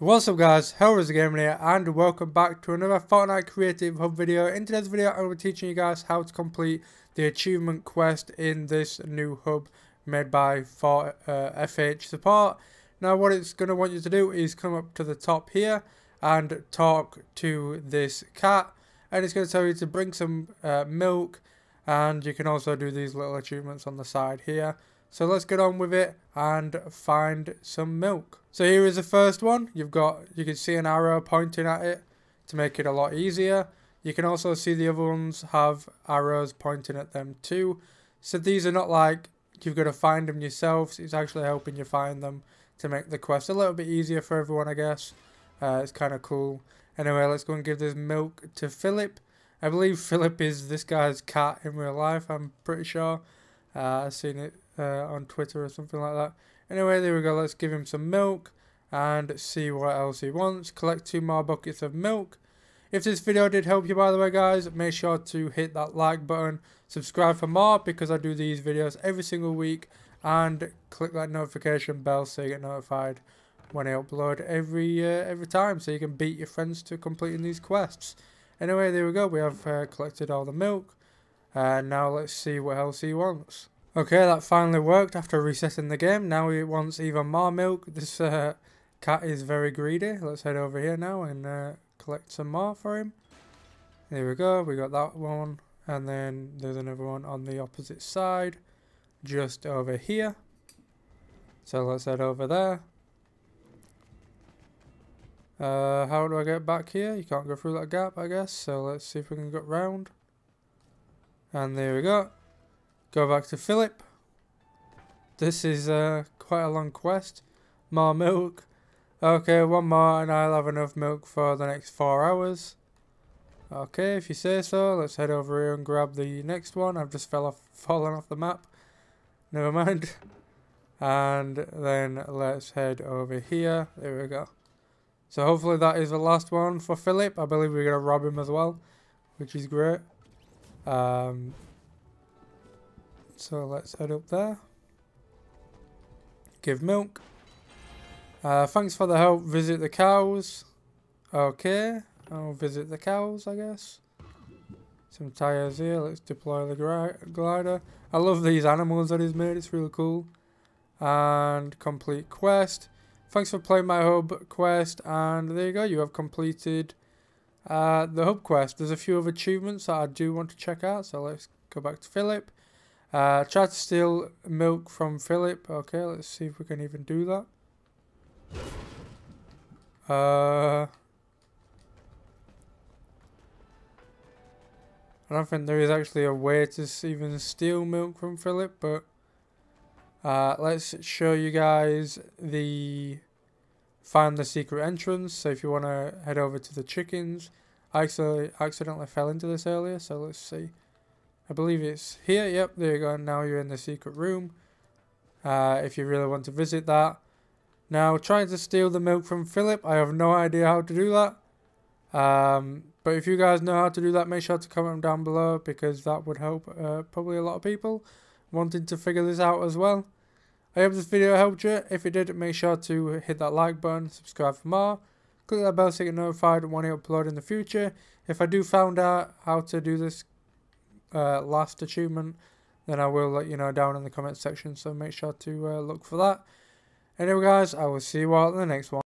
What's up guys, Hellraiser Gaming here and welcome back to another Fortnite Creative Hub video. In today's video I'm teaching you guys how to complete the achievement quest in this new hub made by uh, FH Support. Now what it's going to want you to do is come up to the top here and talk to this cat and it's going to tell you to bring some uh, milk and you can also do these little achievements on the side here. So let's get on with it and find some milk. So here is the first one. You've got, you can see an arrow pointing at it to make it a lot easier. You can also see the other ones have arrows pointing at them too. So these are not like you've got to find them yourselves. It's actually helping you find them to make the quest a little bit easier for everyone, I guess. Uh, it's kind of cool. Anyway, let's go and give this milk to Phillip. I believe Phillip is this guy's cat in real life, I'm pretty sure. Uh, I've seen it uh, on Twitter or something like that. Anyway, there we go. Let's give him some milk and see what else he wants. Collect two more buckets of milk. If this video did help you, by the way, guys, make sure to hit that like button. Subscribe for more because I do these videos every single week. And click that notification bell so you get notified when I upload every uh, every time. So you can beat your friends to completing these quests. Anyway, there we go. We have uh, collected all the milk. And uh, now let's see what else he wants. Okay, that finally worked after resetting the game. Now he wants even more milk. This uh, cat is very greedy. Let's head over here now and uh, collect some more for him. There we go. We got that one. And then there's another one on the opposite side. Just over here. So let's head over there. Uh, how do I get back here? You can't go through that gap, I guess. So let's see if we can get round. And there we go. Go back to Phillip. This is uh, quite a long quest. More milk. Okay, one more and I'll have enough milk for the next four hours. Okay, if you say so, let's head over here and grab the next one. I've just fell off, fallen off the map. Never mind. And then let's head over here. There we go. So hopefully that is the last one for Phillip. I believe we're going to rob him as well, which is great. Um, so let's head up there. Give milk. Uh, thanks for the help. Visit the cows. Okay. I'll visit the cows, I guess. Some tires here. Let's deploy the glider. I love these animals that he's made. It's really cool. And complete quest. Thanks for playing my hub quest. And there you go. You have completed uh, the hub quest. There's a few of achievements that I do want to check out. So let's go back to Phillip. Uh, try to steal milk from Phillip. Okay, let's see if we can even do that. Uh, I don't think there is actually a way to even steal milk from Phillip, but uh, let's show you guys the find the secret entrance. So if you want to head over to the chickens, I actually accidentally fell into this earlier, so let's see. I believe it's here. Yep, there you go. Now you're in the secret room. Uh, if you really want to visit that. Now, trying to steal the milk from Phillip. I have no idea how to do that. Um, but if you guys know how to do that, make sure to comment down below because that would help uh, probably a lot of people wanting to figure this out as well. I hope this video helped you. If it did, make sure to hit that like button, subscribe for more. Click that bell so you get notified when I upload in the future. If I do find out how to do this uh, last achievement, then I will let you know down in the comment section. So make sure to uh, look for that. Anyway, guys, I will see you all in the next one.